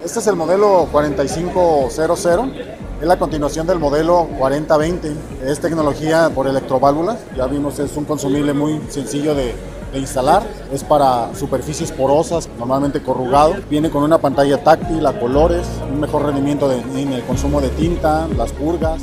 Este es el modelo 4500, es la continuación del modelo 4020, es tecnología por electroválvulas, ya vimos es un consumible muy sencillo de, instalar, es para superficies porosas, normalmente corrugado, viene con una pantalla táctil a colores, un mejor rendimiento en el consumo de tinta, las purgas.